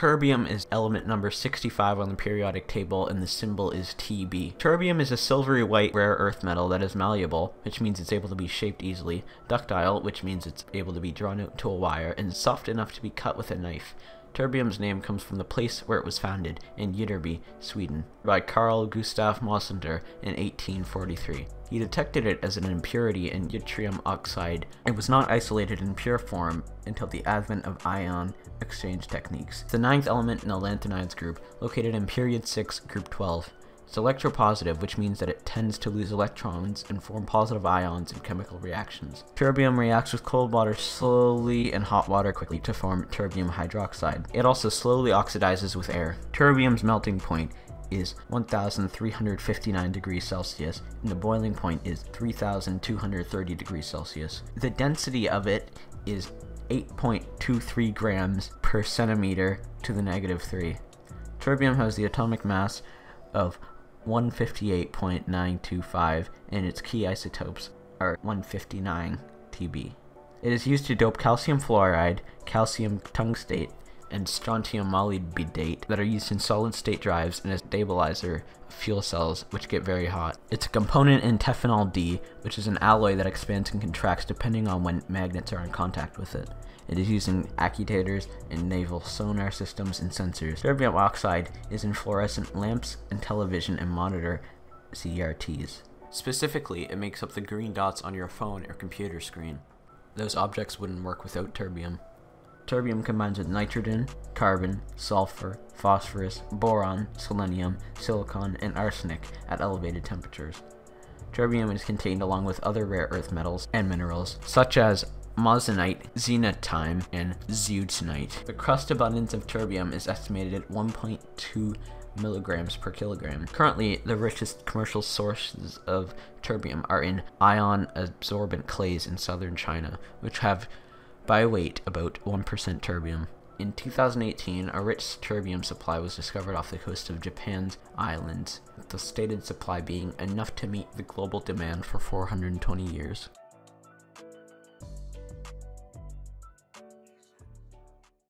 Terbium is element number 65 on the periodic table and the symbol is Tb. Terbium is a silvery white rare earth metal that is malleable, which means it's able to be shaped easily, ductile, which means it's able to be drawn out to a wire, and soft enough to be cut with a knife. Terbium's name comes from the place where it was founded, in Ytterby, Sweden, by Carl Gustaf Mosander in 1843. He detected it as an impurity in yttrium oxide. It was not isolated in pure form until the advent of ion exchange techniques. The ninth element in the lanthanides group, located in period 6, group 12. It's electropositive, which means that it tends to lose electrons and form positive ions in chemical reactions. Terbium reacts with cold water slowly and hot water quickly to form terbium hydroxide. It also slowly oxidizes with air. Terbium's melting point is 1359 degrees Celsius and the boiling point is 3230 degrees Celsius. The density of it is 8.23 grams per centimeter to the negative 3. Terbium has the atomic mass of 158.925 and its key isotopes are 159 Tb. It is used to dope calcium fluoride, calcium tungstate, and strontium molybdate that are used in solid state drives and a stabilizer of fuel cells which get very hot. It's a component in Terfenol D, which is an alloy that expands and contracts depending on when magnets are in contact with it. It is used in actuators and naval sonar systems and sensors. Terbium oxide is in fluorescent lamps and television and monitor CRTs. Specifically, it makes up the green dots on your phone or computer screen. Those objects wouldn't work without terbium. Terbium combines with nitrogen, carbon, sulfur, phosphorus, boron, selenium, silicon, and arsenic at elevated temperatures. Terbium is contained along with other rare earth metals and minerals, such as monazite, xenotime, and zeutonite. The crust abundance of terbium is estimated at 1.2 milligrams per kilogram. Currently, the richest commercial sources of terbium are in ion absorbent clays in southern China, which have by weight about 1% terbium. In 2018, a rich terbium supply was discovered off the coast of Japan's islands, with the stated supply being enough to meet the global demand for 420 years.